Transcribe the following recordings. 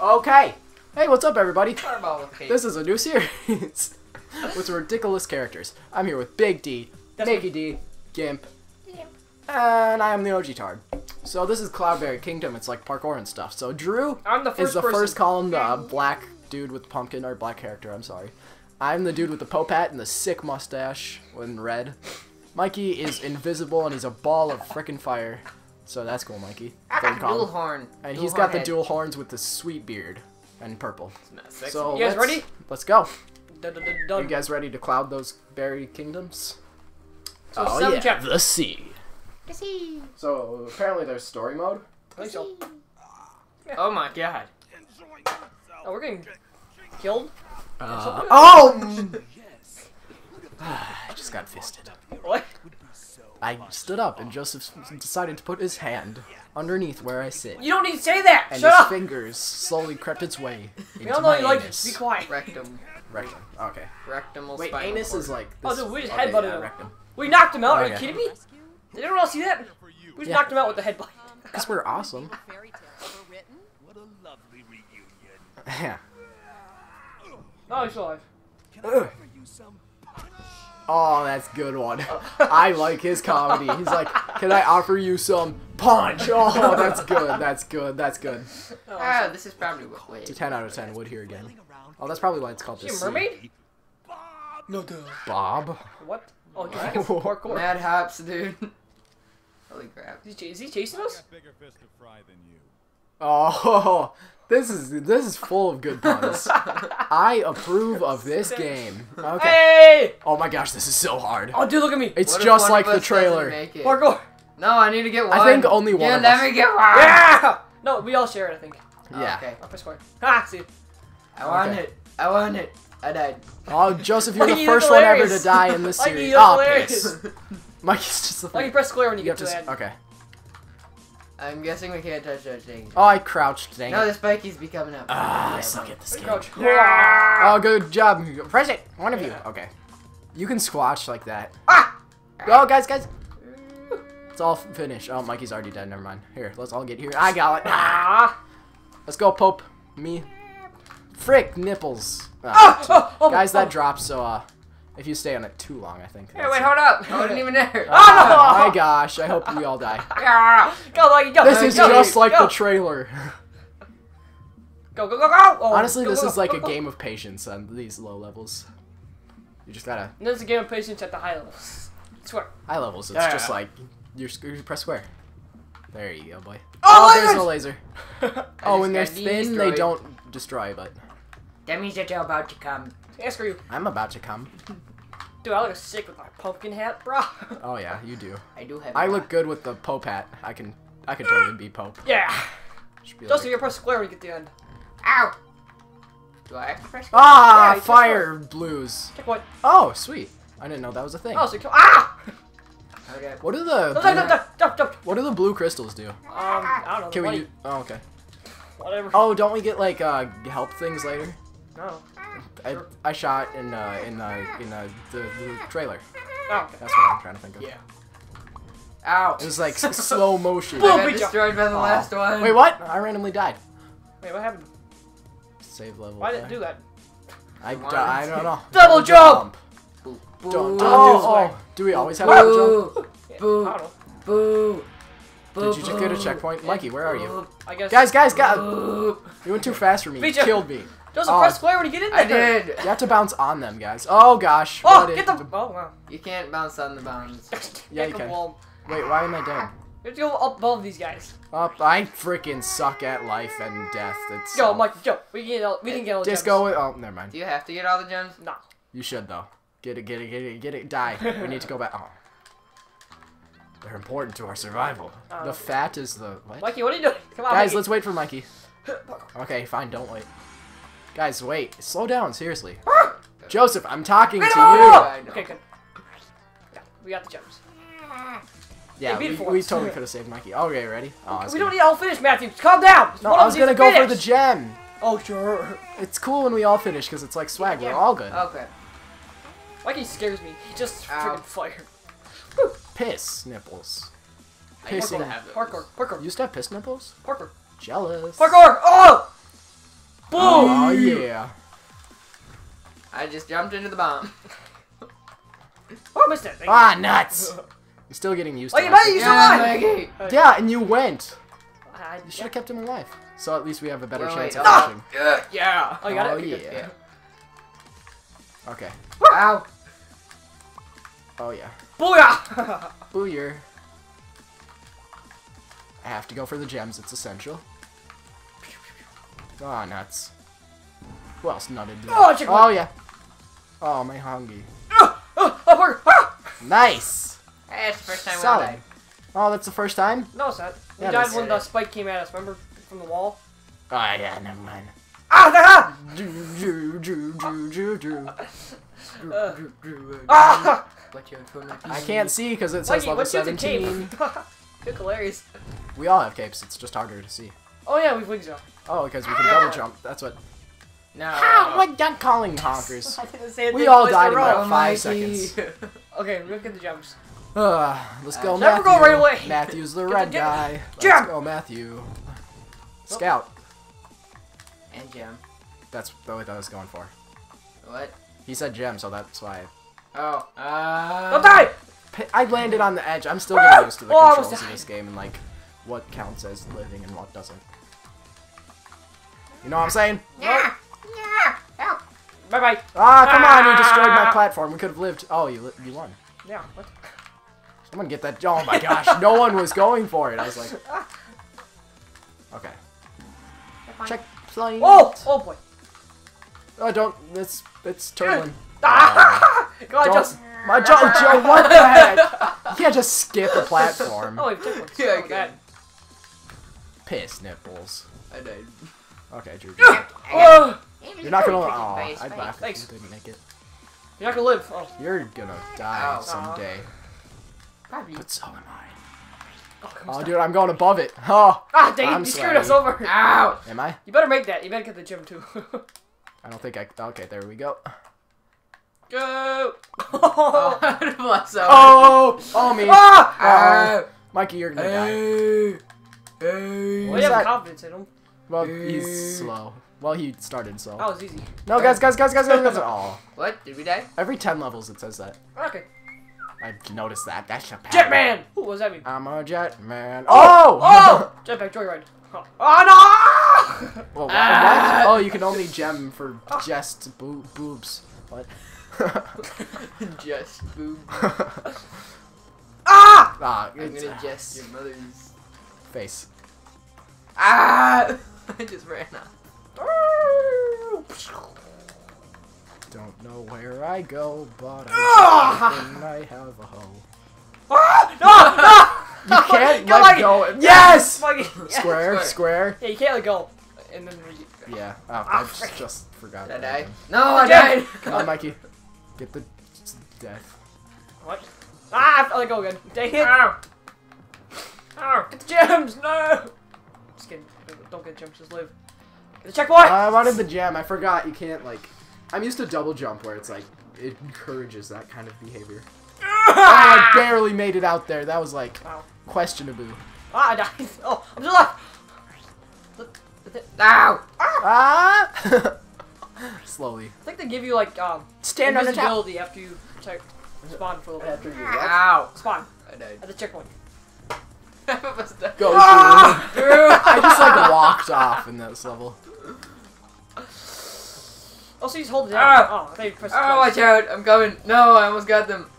Okay. Hey, what's up, everybody? Fireball with cake. This is a new series with ridiculous characters. I'm here with Big D, That's Mickey D, Gimp, and I am the OG Tard. So this is Cloudberry Kingdom. It's like parkour and stuff. So Drew I'm the is the person. first column, the black dude with pumpkin or black character. I'm sorry. I'm the dude with the pope hat and the sick mustache in red. Mikey is invisible and he's a ball of frickin' fire. So that's cool, Mikey. Third got column. dual horn. And dual he's horn got the head. dual horns with the sweet beard and purple. Sexy. So You guys let's- ready? Let's go. Dun, dun, dun, Are dun. you guys ready to cloud those berry kingdoms? So seven chapters. Oh, the sea. So apparently there's story mode. I think so. oh my god. Oh, we're getting killed. Uh, oh! I just got fisted. What? I stood up and Joseph decided to put his hand underneath where I sit. You don't need to say that. And Shut his up. fingers slowly crept its way into We all know my you like anus. to be quiet. Rectum. Rectum. Okay. Rectumal Wait, spinal anus cord. is like oh, This, Oh, dude, we just okay, headbutted yeah, him. rectum. We knocked him out. Are you Okay. kidding me? Did anyone else see that? We just Yeah. knocked him out with the headbutt. Because we're awesome. fairy tale ever written? What a lovely reunion. Yeah. Oh, he's alive. Can I offer you some punch? Oh, that's a good one. I like his comedy. He's like, "Can I offer you some punch?" Oh, that's good. That's good. That's good. Ah, this is probably what. It's a Wait. 10 out of 10 would here again. Oh, that's probably why it's called Is he this. a mermaid? Bob. No, duh. Bob. What? Oh, do you think it's parkour? Mad hops, dude. Holy crap. Is he, ch- is he chasing us? got bigger fish to fry than you. Oh, this is this is full of good puns. I approve of this game. Okay. Hey! Oh my gosh, this is so hard. Oh, dude, look at me. It's What if just one like of the us doesn't trailer. make it? Parkour. No, I need to get one. I think only one Yeah, of let us- me get one. Yeah! No, we all share it, I think. Yeah. Oh, okay. I'll press square. Ah, ha! See. I want Okay. it. I want it. I died. Oh, Joseph, you're the Mikey, you first one ever to die in this Mikey, series. you look Oh, ah, hilarious. piss. Mikey's just the Oh, you press square when you, You get have to to. that. s- Okay. I'm guessing we can't touch those things. Oh, I crouched. Dang No, it. the spiky's be coming up. Ah, I suck at this There game. Yeah. Oh, good job. Press it. One of you. Okay. You can squash like that. Ah! Go, guys, guys. It's all finished. Oh, Mikey's already dead. Never mind. Here, let's all get here. I got it. Ah! Let's go, Pope. Me. Frick nipples. Ah, Oh, oh, oh, guys, oh. that drops. So, uh, if you stay on it too long, I think. Hey, wait, it. hold up. I wasn't even there. Oh my gosh! I hope we all die. Yeah. Go, Mikey, go. This go, is go, just like go. the trailer. Go, go, go, go. Oh, Honestly, go, this go, is like go, a go. game of patience on these low levels. You just gotta And there's a game of patience at the high levels. I swear. high levels. It's Yeah. just like you're you press square. There you go, boy. Oh, oh there's lasers! no laser. oh, when they're just got thin, they don't destroy. But That means that you're about to come. Yeah, screw you. I'm about to come. Dude, I look sick with my pumpkin hat, bro. Oh yeah, you do. I do have. I a look lot. good with the Pope hat. I can I can totally be Pope. yeah. Should be Justin, like- you press square when you get the end. Ow. Do I have to press? Ah, Yeah, you press fire blues. Check what? Oh, sweet. I didn't know that was a thing. Oh, so you. Ah! Okay. What do the Jump, jump, jump, jump, jump. what do the blue crystals do? Um, I don't know. Can we? u- Oh, okay. Whatever. Oh, don't we get like uh help things later? No. I, I shot in uh in uh in uh, the, the trailer. Oh, okay. That's what I'm trying to think of. Yeah. Ow. It was like slow motion. I got destroyed by the Aw. last one. Wait, what? I randomly died. Wait, what happened? Save level. Why did it do that? I, One, I don't know. Double jump! Boo. Don't, don't Oh, do this oh, do we always have double jump? Boo. Yeah, Boo. I don't know. Boo. Boo. Did you just get a checkpoint? Mikey, where are you? I guess. Guys, guys, guys! Boo. You went too fast for me. You Beat killed me. Joseph, Oh. press square when you get in there. I did. You have to bounce on them, guys. Oh gosh. Oh, what get is- the. Oh, wow. You can't bounce on the bounds. Yeah, Get you the can. wall. Wait, why am I dead? You have to go up above these guys. Up, I freaking suck at life and death. It's Go, uh, Mike, go. We, get all, we didn't get all the gems. Disco. gems. Oh, never mind. Do you have to get all the gems? Nah. You should though. Get it, get it, get it, get it. Die. we need to go back. Oh. They're important to our survival. Uh, the fat is the what? Mikey, what are you doing? Come on, Guys, Mikey. let's wait for Mikey. Okay, fine. Don't wait. Guys, wait. Slow down. Seriously. Ah! Joseph, I'm talking to you. over! I know. Okay, good. Yeah, we got the gems. Yeah, Hey, we, we totally could have saved Mikey. Okay, ready? Oh, I was we don't need all finish, Matthew. Calm down. No, I was gonna go to for the gem. Oh, sure. It's cool when we all finish because it's like swag. We're all good. Okay. Mikey scares me. He just Ow. freaking fire. Piss nipples. I used to Pissing. have those. Parkour, parkour, You used to have piss nipples? parkour, Jealous. parkour. Oh! Oh yeah. I just jumped into the bomb. Oh, I missed it. Ah, nuts. You're still getting used to Like, it. buddy, you still Yeah, alive? Yeah, and you went. you. I- You should have kept him alive. So at least we have a better Wait, chance wait, of oh. finishing. Yeah. Yeah. Oh, you got oh, it? Okay, yeah. Yeah. Okay. Ow. Oh yeah. Booyah! Booyer. I have to go for the gems. It's essential. Ah, nuts. Who else nutted? Oh, check oh yeah. Oh, my hungry. oh, upward! Ah! Nice. Hey, it's the first time we Solid. died. Oh, that's the first time? No, it's not. We Yeah, died is. when the spike came at us, remember? From the wall. Oh yeah, never mind. Ah, ah, ah! But you're from the I can't see because it says Mikey, level what's your 17. cape? Look hilarious. We all have capes. It's just harder to see. Oh yeah, we've wings now. Oh, because we can double jump. That's what. No. How? What? Not calling honkers. I didn't say We all died in a in row. about five Mikey. seconds. Okay, look at the jumps. Uh, let's go, Uh, Matthew. never go right away. Matthew's the red the gem. guy. Let's go, Matthew. Scout. And Jim. That's the way that I was going for. What? He said gem, so that's why. Oh. Uh. Don't die! P- I landed on the edge. I'm still getting used to the Oh, controls in this game and like what counts as living and what doesn't. You know what I'm saying? Yeah. Yeah. Help. Bye bye. Ah, come on! You destroyed my Ah. platform. We could have lived. Oh, you li- you won. Yeah, what? Someone get that. Oh my gosh! No one was going for it. I was like, okay. Check plane. Oh! Oh boy. Oh, don't. It's it's turtling. Ah! Go on, Don't- just. My Joe, Joe, what the heck? You can't just skip a platform. Oh, we've one. Yeah, I can. Piss nipples. I died. Okay, Drew. Oh! You're not gonna. Oh, I'd laugh if Thanks. you didn't make it. You're not gonna live. Oh. You're gonna die Ow. someday. Probably. But so am I. Oh, come Oh, dude, I'm going above it. Oh, Ah, dang I'm it, you screwed us over. Ow. am I? You better make that. You better get the gym too. I don't think I. Okay, there we go. Go! Oh, bless her. Oh, oh me. Ah! Ow. Mikey, you're gonna die. Hey. Hey. Well, What's you have that? confidence in him. Well, he's slow. Well, he started slow. That was easy. No, guys, guys, guys, guys, guys, guys. Oh, What? Did we die? every 10 levels it says that. Okay. I noticed that. That's a. Jetman! What does that mean? I'm a jet man. Oh! Oh! Jetpack Joyride. Oh, oh no! Well. Ah! Oh, you can only gem for just boo- boobs. What? Just boob. Ah! ah, I'm gonna jest your mother's. face. Ah! I just ran out. Don't know where I go, but Ah! I I have a hoe. Ah! No! No! You can't Go, let Mikey! go. Yes! Mikey! Yeah. Square, Square. square. Yeah, you can't let go. And then re- Yeah. Oh, Ah, I just, frick. just forgot. Did I what die? No, I Jim! died. Come on, Mikey. Get the death. What? Ah! I have to let go again. Dang it! Ow. Ow! Get the gems! No! Just kidding. Don't get gems, just live. Get the checkpoint! I wanted the gem. I forgot. You can't like. I'm used to double jump where it's like it encourages that kind of behavior. Oh, I barely made it out there. That was like Wow. questionable. Ah, I died. Oh, I'm still alive! Look, look at- Ow. Ah! Slowly. I think they give you like um Stand on the top. after you type spawn for a little bit. Ow. Spawn I died. at the checkpoint. Half of us died. Go. Ah! Drew. I just like walked off in this level. Oh, so you just hold it down. Ah! Oh, I thought you pressed Oh, watch out. I'm coming. No, I almost got them.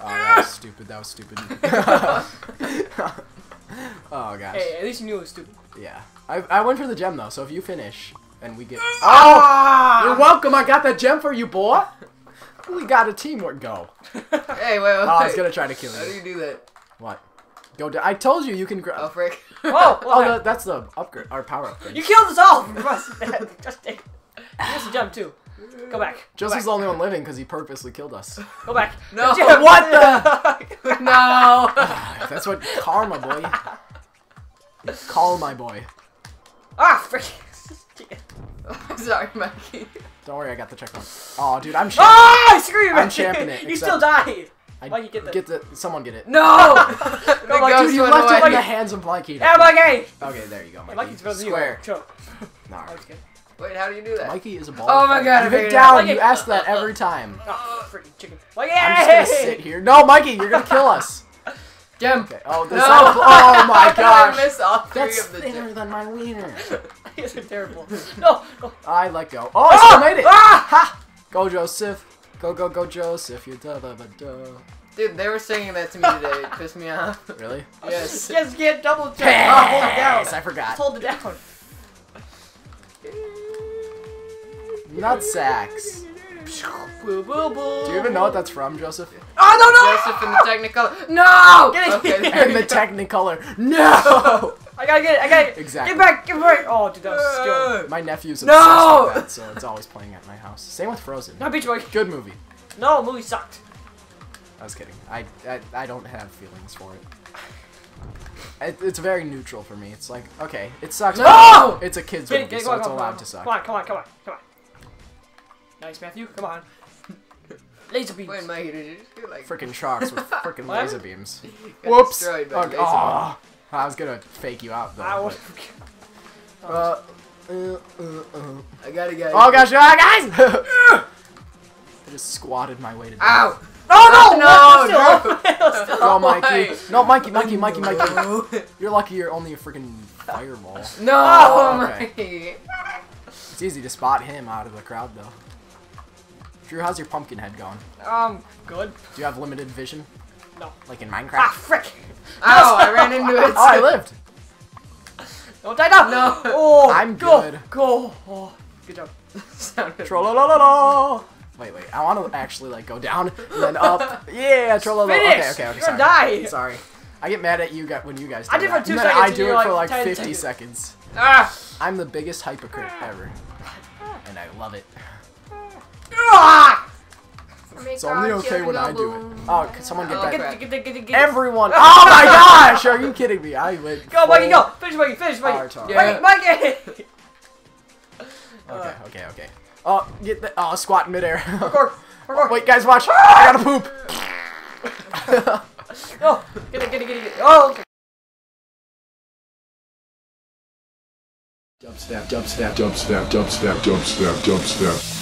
Oh, that was stupid. That was stupid. oh gosh. Hey, at least you knew it was stupid. Yeah. I I went for the gem though. So if you finish and we get. Oh! Ah! You're welcome. I got that gem for you, boy. We got a teamwork. Go. Hey, wait, wait, Oh, I was gonna try to kill you. How do you. you do that? What? Go. down. I told you you can. Gra- Oh, frick. Oh, Oh, well, the, that's the upgrade, our power upgrade. you killed us all. Just take. Here's the jump too. Go back. Go Just back. was the only one living because he purposely killed us. Go back. No. Jump. What the? no. That's what karma, boy. Call my boy. ah, frick. Sorry, Mikey. Don't worry, I got the checkpoint. Oh, dude, I'm champ- Ah, screw you, I'm man. champing it, You except- still die. I Mikey, get the- get the. Someone get it. No. Go, Mikey. ghost Dude, you went left it in the hands of Mikey. Yeah, Mikey. Okay, there you go, Hey, Mikey. Mikey's better than you. Square. Chill. Nah. I. Wait, how do you do that? Mikey is a ball. Oh my. God, You hit it out. down. You ask that every time. Oh, freaking chicken. Mikey! I'm just gonna sit here. No, Mikey, you're gonna kill us. Jump. Okay. Oh, this. No. Oh my How did gosh. I miss all three That's of the thinner jumps? than my wiener. You guys are terrible. No! no. I let go. Oh, I still made it. Ah! Ha! Go, Joseph. Go, go, go, Joseph. You da da da da. Dude, they were singing that to me today. It pissed me off. Really? Yes. Yes, get double jump. Oh, hold it down. Yes, I forgot. Just hold it down. Nut sacks. Do you even know what that's from, Joseph? Oh, no, no! Joseph in the Technicolor. No! Get it. Okay, there And the. Technicolor. No! I gotta get it, I gotta get it. Exactly. Get back, get back. Oh, dude, that was skill. My nephew's No! obsessed with that, so it's always playing at my house. Same with Frozen. No, Beach Boy. Good movie. No, movie sucked. I was kidding. I, I, I don't have feelings for it. it. It's very neutral for me. It's like, okay, it sucks. No! It's a kid's movie, so on, it's on, allowed come to suck. Come on, come on, come on, come on. Nice, Matthew, come on. Laser beams. Wait, Mikey, did you just get like Freaking sharks with freaking laser beams. Whoops! destroyed by Okay. Oh, ah. I was gonna fake you out though. I was. but- uh, uh, uh, uh. I gotta get. Oh gosh, ah, guys! I just squatted my way to death. Ow! Oh, no! No, what? Still, no. Mikey. No, Mikey, Mikey, Mikey, Mikey. No. You're lucky you're only a freaking fireball. No, Oh, okay. Mikey. It's easy to spot him out of the crowd, though. Drew, how's your pumpkin head going? Um, good. Do you have limited vision? No. Like in Minecraft? Ah, frick. Ow! I ran into it. oh, I lived. Don't die now. No. Oh, I'm go, good. Go. Oh, good job. Sounded- Trollolololo. Wait, wait. I want to actually like go down and then up. Yeah, trollololo. Okay, Finish. okay, okay. You're Sorry. die. Sorry. I get mad at you guys when you guys do I did for two and seconds I do you're it for like like 10 50 seconds. seconds. Ah! I'm the biggest hypocrite ever. And I love it. Ah! It's only okay when I do it. Oh, could someone get Oh, back? Get, get, get, get, get. Everyone. Oh my gosh! Are you kidding me? I went. Go, Mikey, go. Finish, Mikey. Finish, Mikey. Alright, alright. Yeah. Mikey, Mikey. Okay, okay, okay. Oh, get the. Oh, squat in midair. Parkour. Parkour. Wait, guys, watch. I gotta poop. No. Get it, get it, get it, get it. Oh, okay. Dubstep, dubstep, dubstep, dubstep, dubstep, dubstep.